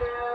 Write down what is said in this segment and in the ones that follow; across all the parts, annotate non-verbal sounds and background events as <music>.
We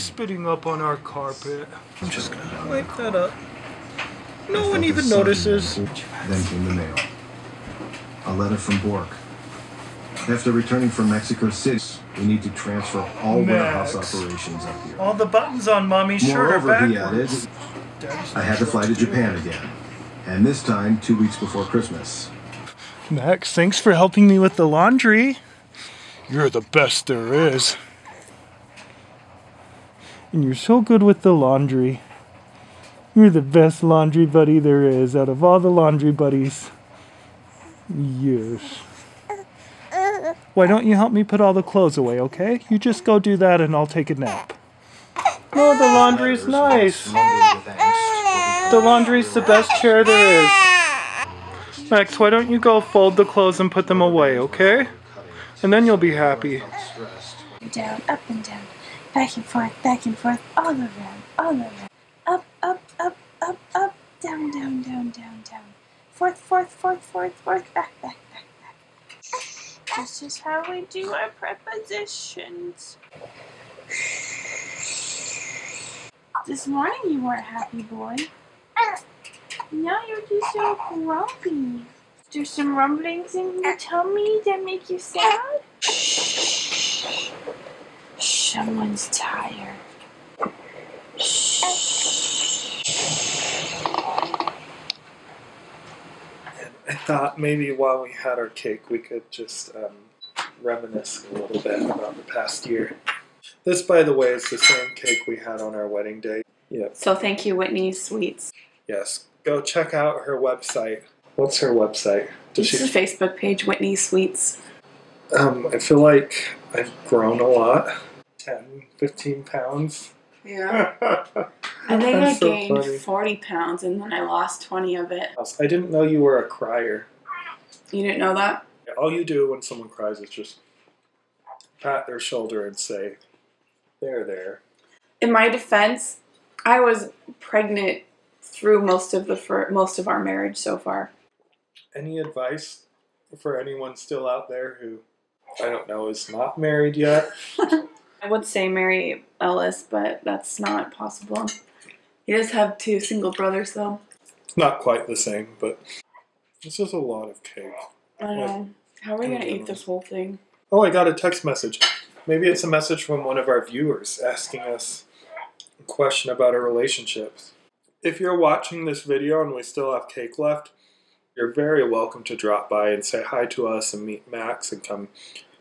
Spitting up on our carpet? I'm just gonna wipe that up. No one even notices. Then came the mail. A letter from Bork. After returning from Mexico City, we need to transfer all warehouse Max. operations up here. All the buttons on mommy's shirt are Moreover, he added, I had to fly to Japan again. And this time, two weeks before Christmas. Max, thanks for helping me with the laundry. You're the best there is. And you're so good with the laundry. You're the best laundry buddy there is out of all the laundry buddies. Yes. Why don't you help me put all the clothes away, okay? You just go do that and I'll take a nap. Oh, the laundry's nice. The laundry's the best chair there is. Max, why don't you go fold the clothes and put them away, okay? And then you'll be happy. down, up and down, back and forth, back and forth, all around, all around, up, up, up, up, up, down, down, down, down, down, forth, forth, forth, forth, forth, back, back, back, back. This is how we do our prepositions. This morning you weren't happy, boy. Now you're just so grumpy. There's some rumblings in your tummy that make you sad? Someone's tired. I thought maybe while we had our cake, we could just um, reminisce a little bit about the past year. This, by the way, is the same cake we had on our wedding day. Yep. So thank you, Whitney Sweets. Yes. Go check out her website. What's her website? Does This is she? a Facebook page, Whitney Sweets. Um, I feel like I've grown a lot. 10, 15 pounds. Yeah. <laughs> I think That's I so gained funny. 40 pounds and then I lost 20 of it. I didn't know you were a crier. You didn't know that? All you do when someone cries is just pat their shoulder and say, "There, there." In my defense, I was pregnant through most of the fir- most of our marriage so far. Any advice for anyone still out there who I don't know is not married yet? <laughs> I would say marry Ellis, but that's not possible. He does have two single brothers, though. Not quite the same, but this is a lot of cake. I don't know. How are we gonna eat this whole thing? Oh, I got a text message. Maybe it's a message from one of our viewers asking us a question about our relationships. If you're watching this video and we still have cake left, you're very welcome to drop by and say hi to us and meet Max and come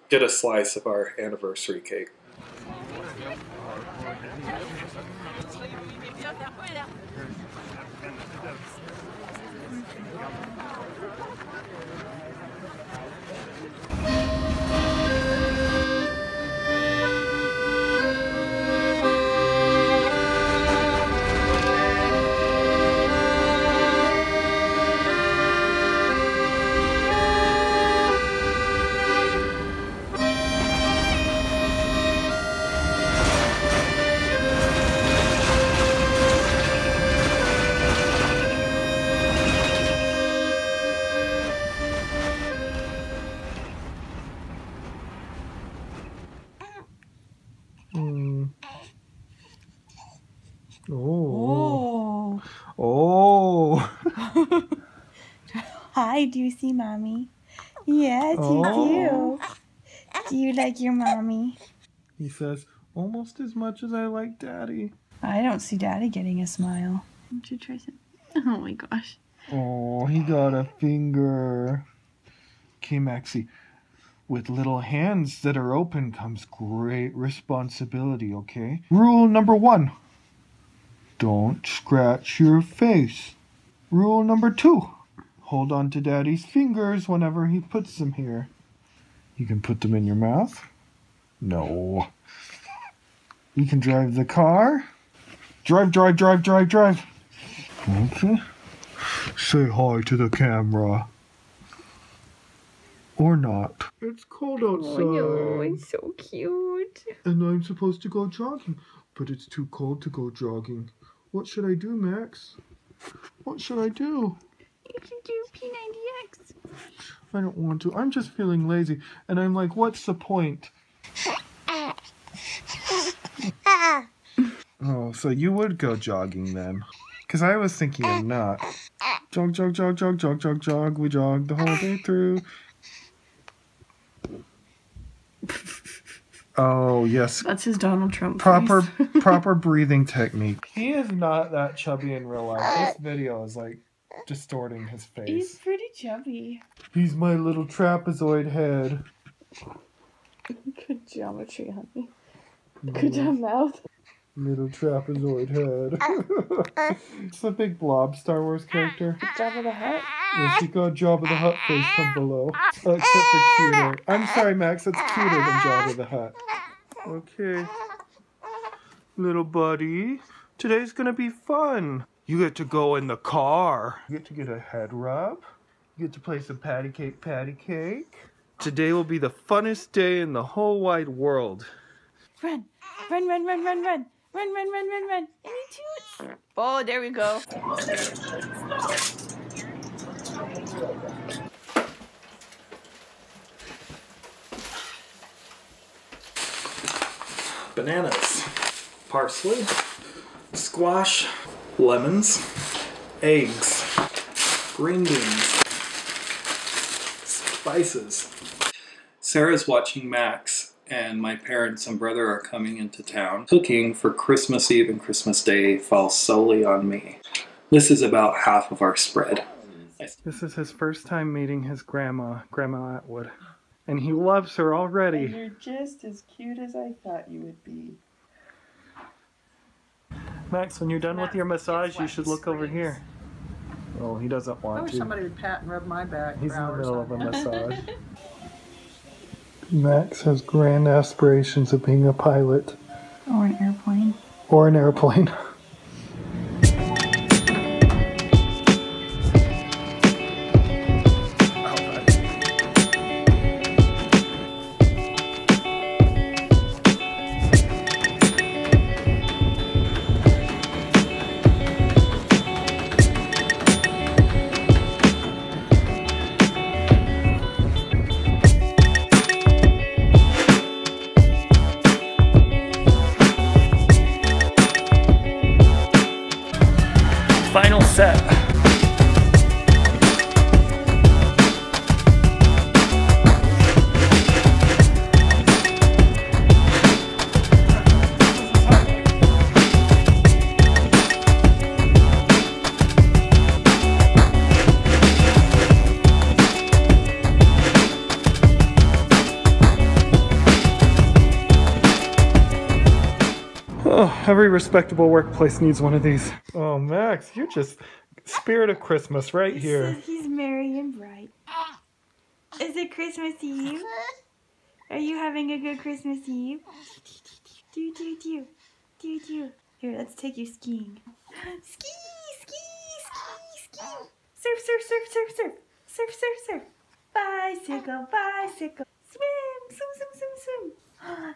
get a slice of our anniversary cake. Oh. Oh. <laughs> Hi, do you see mommy? Yes, you oh. do. Do you like your mommy? He says, almost as much as I like daddy. I don't see daddy getting a smile. Won't you try some? Oh my gosh. Oh, he got a finger. Okay, Maxie. With little hands that are open comes great responsibility, okay? Rule number one don't scratch your face. Rule number two hold on to daddy's fingers whenever he puts them here. You can put them in your mouth. No. You can drive the car. Drive, drive, drive, drive, drive. Okay. Say hi to the camera. Or not. It's cold oh, outside. Oh, it's so cute. And I'm supposed to go jogging. But it's too cold to go jogging. What should I do, Max? What should I do? You should do P90X. I don't want to. I'm just feeling lazy. And I'm like, what's the point? Oh, so you would go jogging then? Because I was thinking of not. Jog, jog, jog, jog, jog, jog, jog. We jogged the whole day through. Oh, yes. That's his Donald Trump. Proper face. <laughs> proper breathing technique. He is not that chubby in real life. This video is like distorting his face. He's pretty chubby. He's my little trapezoid head. Good geometry, honey. Good job, mouth. Little trapezoid head. <laughs> it's a big blob Star Wars character. Jabba the Hutt. Yes, you got Jabba the Hutt face from below. Uh, except for cuter. I'm sorry, Max, that's cuter than Jabba the Hutt. Okay. Little buddy. Today's gonna be fun. You get to go in the car. You get to get a head rub. You get to play some patty cake, patty cake. Today will be the funnest day in the whole wide world. Run, run, run, run, run, run. Run, run, run, run, run. Any toots? Oh, there we go. Bananas, parsley, squash, lemons, eggs, green beans, spices. Sara's watching Max, and my parents and brother are coming into town. Cooking for Christmas Eve and Christmas Day falls solely on me. This is about half of our spread. This is his first time meeting his grandma, Grandma Atwood. And he loves her already. You're just as cute as I thought you would be. Max, when you're done with your massage, you should he look over here. Oh, he doesn't want to. I wish to. somebody would pat and rub my back He's for in the middle of a massage. <laughs> Max has grand aspirations of being a pilot Or an airplane. or an airplane. <laughs> set. Every respectable workplace needs one of these. Oh, Max, you're just spirit of Christmas right here. He's merry and bright. Is it Christmas Eve? Are you having a good Christmas Eve? Do do do do do. Here, let's take you skiing. Ski ski ski ski. Surf surf surf surf surf surf surf surf. Bicycle bicycle. Swim swim swim swim swim.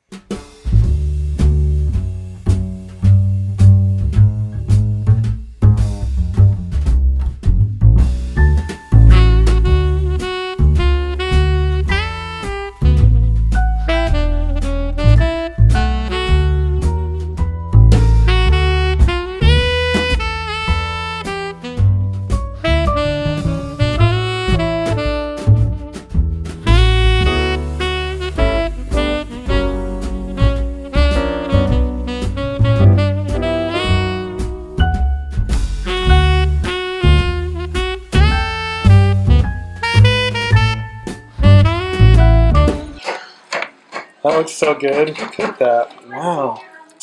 So good. Look at that. Wow.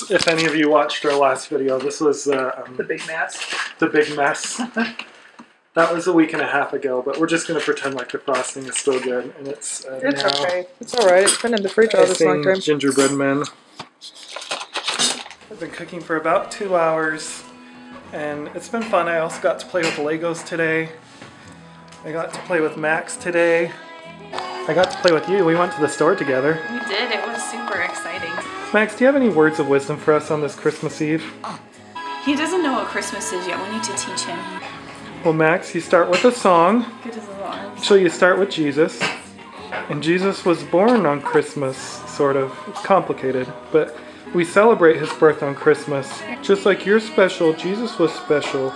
If any of you watched our last video, this was uh, um, The big mess. the big mess. <laughs> that was a week and a half ago, but we're just going to pretend like the frosting is still good. And it's uh, It's now okay. It's alright. It's been in the fridge all this long icing time. gingerbread men. I've been cooking for about two hours, and it's been fun. I also got to play with Legos today. I got to play with Max today. I got to play with you. We went to the store together. We did. It was super exciting. Max, do you have any words of wisdom for us on this Christmas Eve? He doesn't know what Christmas is yet. We need to teach him. Well, Max, you start with a song. His little arms. So you start with Jesus, and Jesus was born on Christmas, sort of. It's complicated, but we celebrate his birth on Christmas. Just like you're special, Jesus was special.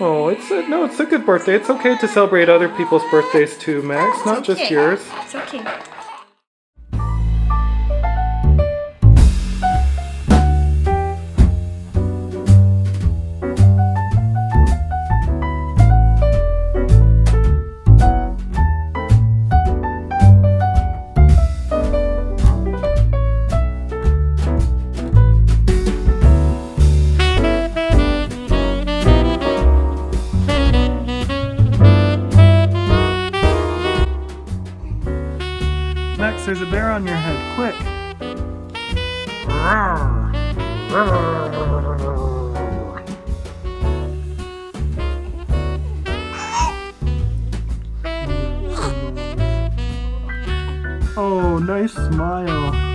Oh, it's a, no, it's a good birthday. It's okay to celebrate other people's birthdays too, Max, not just yours. It's okay. Oh, nice smile.